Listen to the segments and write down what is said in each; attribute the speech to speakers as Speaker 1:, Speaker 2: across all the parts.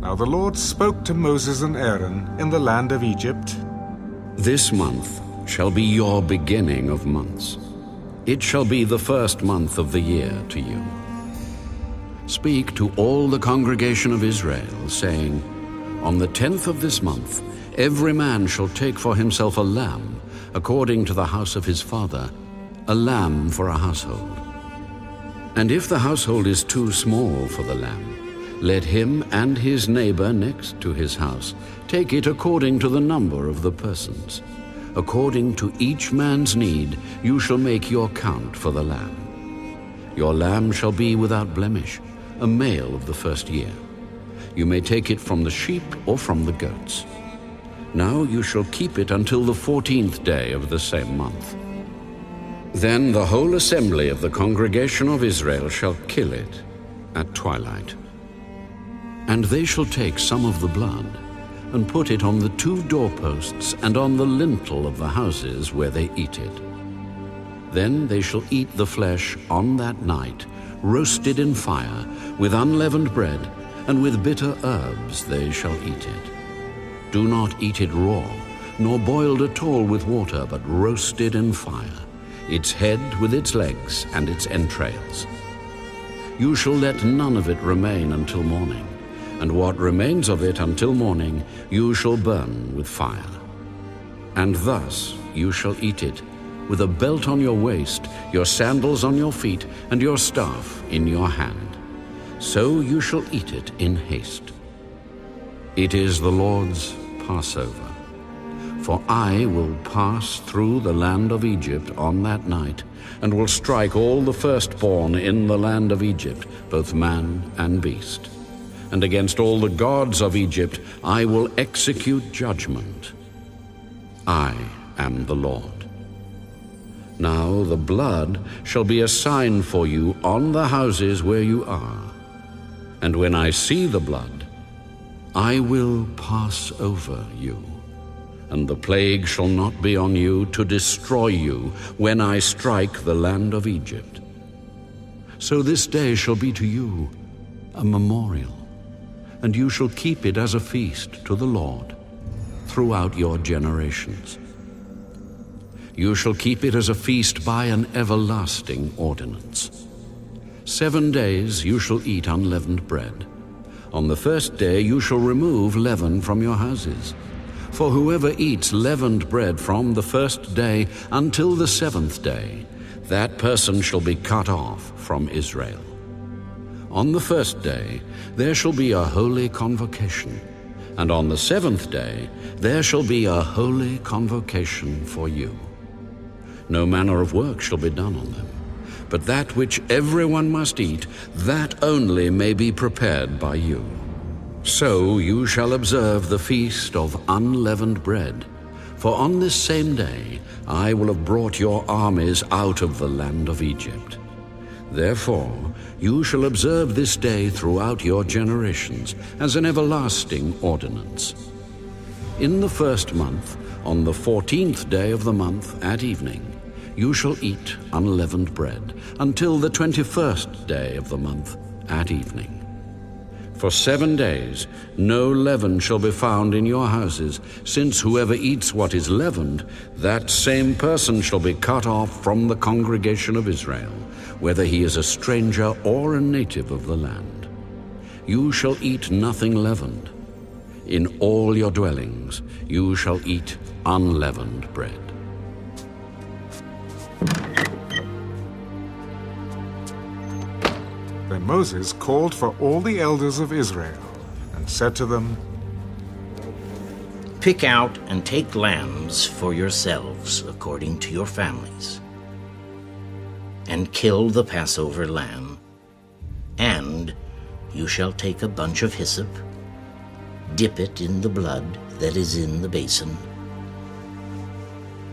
Speaker 1: Now the Lord spoke to Moses and Aaron in the land of Egypt.
Speaker 2: This month shall be your beginning of months. It shall be the first month of the year to you. Speak to all the congregation of Israel, saying, On the tenth of this month, every man shall take for himself a lamb, according to the house of his father, a lamb for a household. And if the household is too small for the lamb, let him and his neighbor next to his house take it according to the number of the persons. According to each man's need, you shall make your count for the lamb. Your lamb shall be without blemish, a male of the first year. You may take it from the sheep or from the goats. Now you shall keep it until the fourteenth day of the same month. Then the whole assembly of the congregation of Israel shall kill it at twilight. And they shall take some of the blood and put it on the two doorposts and on the lintel of the houses where they eat it. Then they shall eat the flesh on that night, roasted in fire, with unleavened bread, and with bitter herbs they shall eat it. Do not eat it raw, nor boiled at all with water, but roasted in fire, its head with its legs and its entrails. You shall let none of it remain until morning, and what remains of it until morning you shall burn with fire. And thus you shall eat it, with a belt on your waist, your sandals on your feet, and your staff in your hand. So you shall eat it in haste. It is the Lord's Passover. For I will pass through the land of Egypt on that night, and will strike all the firstborn in the land of Egypt, both man and beast. And against all the gods of Egypt I will execute judgment. I am the Lord. Now the blood shall be a sign for you on the houses where you are. And when I see the blood, I will pass over you, and the plague shall not be on you to destroy you when I strike the land of Egypt. So this day shall be to you a memorial, and you shall keep it as a feast to the Lord throughout your generations. You shall keep it as a feast by an everlasting ordinance. Seven days you shall eat unleavened bread. On the first day you shall remove leaven from your houses. For whoever eats leavened bread from the first day until the seventh day, that person shall be cut off from Israel. On the first day there shall be a holy convocation, and on the seventh day there shall be a holy convocation for you. No manner of work shall be done on them but that which everyone must eat, that only may be prepared by you. So you shall observe the feast of unleavened bread, for on this same day I will have brought your armies out of the land of Egypt. Therefore you shall observe this day throughout your generations as an everlasting ordinance. In the first month, on the fourteenth day of the month at evening, you shall eat unleavened bread until the twenty first day of the month at evening. For seven days no leaven shall be found in your houses, since whoever eats what is leavened, that same person shall be cut off from the congregation of Israel, whether he is a stranger or a native of the land. You shall eat nothing leavened. In all your dwellings you shall eat unleavened bread.
Speaker 1: Moses called for all the elders of Israel and said to them,
Speaker 3: Pick out and take lambs for yourselves according to your families, and kill the Passover lamb. And you shall take a bunch of hyssop, dip it in the blood that is in the basin,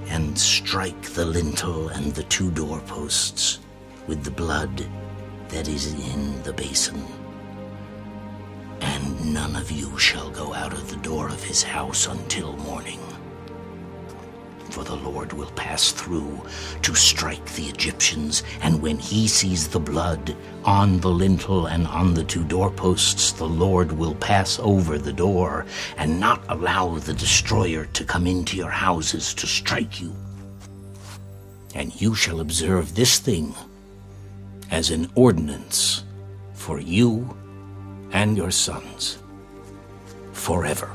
Speaker 3: and strike the lintel and the two doorposts with the blood that is in the basin. And none of you shall go out of the door of his house until morning. for the Lord will pass through to strike the Egyptians, and when he sees the blood on the lintel and on the two doorposts, the Lord will pass over the door and not allow the destroyer to come into your houses to strike you. And you shall observe this thing as an ordinance for you and your sons forever.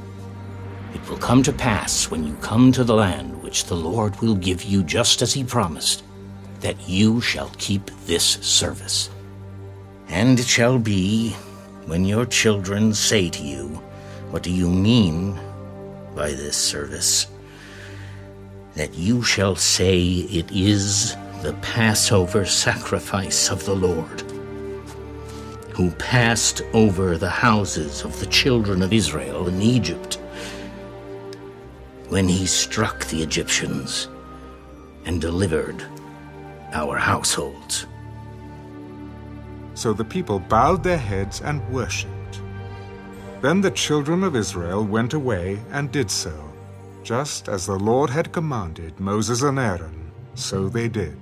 Speaker 3: It will come to pass when you come to the land which the Lord will give you just as he promised, that you shall keep this service. And it shall be, when your children say to you, What do you mean by this service? that you shall say it is the Passover sacrifice of the Lord, who passed over the houses of the children of Israel in Egypt when he struck the Egyptians and delivered our households.
Speaker 1: So the people bowed their heads and worshipped. Then the children of Israel went away and did so, just as the Lord had commanded Moses and Aaron, so they did.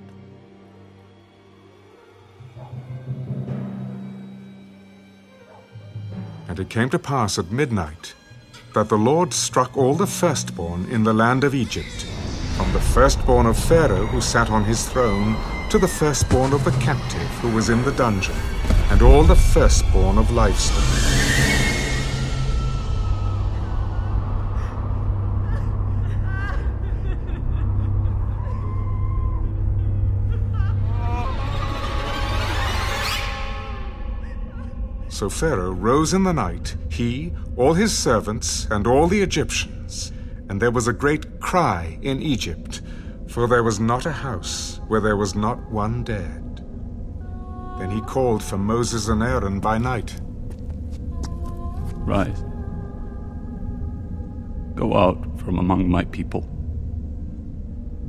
Speaker 1: It came to pass at midnight that the Lord struck all the firstborn in the land of Egypt, from the firstborn of Pharaoh who sat on his throne, to the firstborn of the captive who was in the dungeon, and all the firstborn of livestock. So Pharaoh rose in the night, he, all his servants, and all the Egyptians, and there was a great cry in Egypt, for there was not a house where there was not one dead. Then he called for Moses and Aaron by night.
Speaker 4: Rise. Go out from among my people,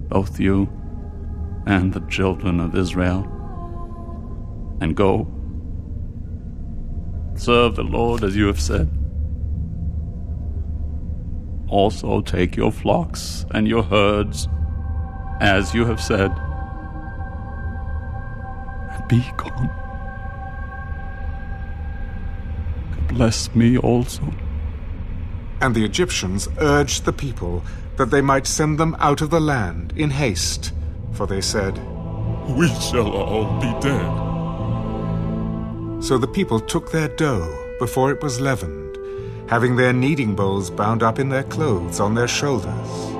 Speaker 4: both you and the children of Israel, and go Serve the Lord as you have said. Also take your flocks and your herds as you have said, and be gone. Bless me also.
Speaker 1: And the Egyptians urged the people that they might send them out of the land in haste, for they said,
Speaker 5: We shall all be dead.
Speaker 1: So the people took their dough before it was leavened, having their kneading bowls bound up in their clothes on their shoulders.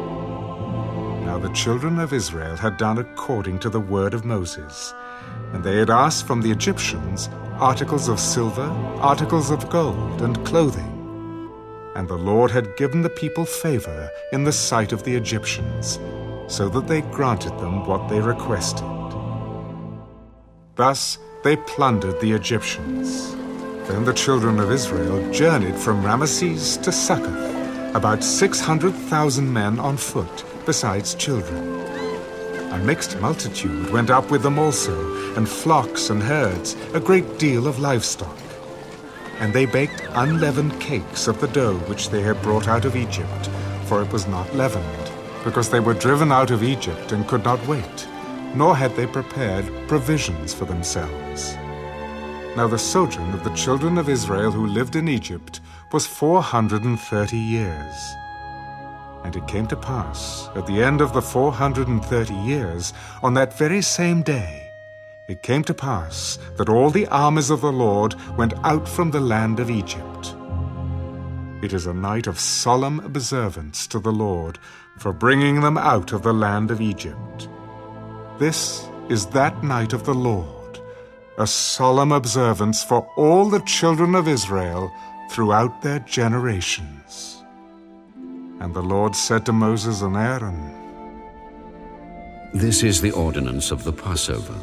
Speaker 1: Now the children of Israel had done according to the word of Moses, and they had asked from the Egyptians articles of silver, articles of gold, and clothing. And the Lord had given the people favor in the sight of the Egyptians, so that they granted them what they requested. Thus, they plundered the Egyptians. Then the children of Israel journeyed from Rameses to Succoth, about 600,000 men on foot, besides children. A mixed multitude went up with them also, and flocks and herds, a great deal of livestock. And they baked unleavened cakes of the dough which they had brought out of Egypt, for it was not leavened, because they were driven out of Egypt and could not wait nor had they prepared provisions for themselves. Now the sojourn of the children of Israel who lived in Egypt was four hundred and thirty years. And it came to pass, at the end of the four hundred and thirty years, on that very same day, it came to pass that all the armies of the Lord went out from the land of Egypt. It is a night of solemn observance to the Lord for bringing them out of the land of Egypt. This is that night of the Lord, a solemn observance for all the children of Israel throughout their generations. And the Lord said to Moses and Aaron,
Speaker 2: This is the ordinance of the Passover.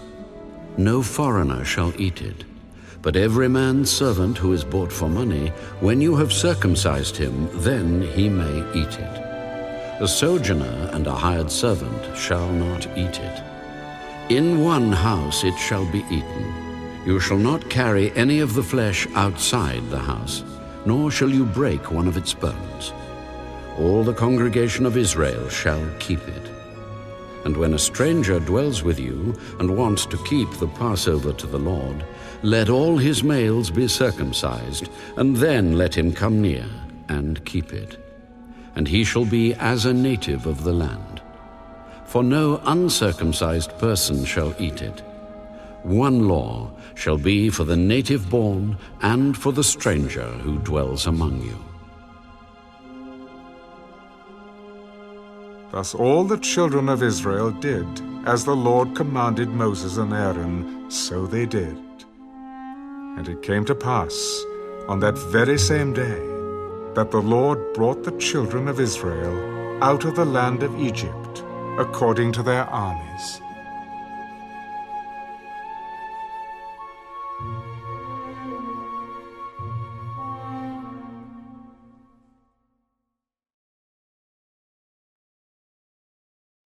Speaker 2: No foreigner shall eat it, but every man's servant who is bought for money, when you have circumcised him, then he may eat it. A sojourner and a hired servant shall not eat it. In one house it shall be eaten. You shall not carry any of the flesh outside the house, nor shall you break one of its bones. All the congregation of Israel shall keep it. And when a stranger dwells with you and wants to keep the Passover to the Lord, let all his males be circumcised, and then let him come near and keep it. And he shall be as a native of the land. For no uncircumcised person shall eat it. One law shall be for the native born and for the stranger who dwells among you.
Speaker 1: Thus all the children of Israel did, as the Lord commanded Moses and Aaron, so they did. And it came to pass, on that very same day, that the Lord brought the children of Israel out of the land of Egypt, according to their armies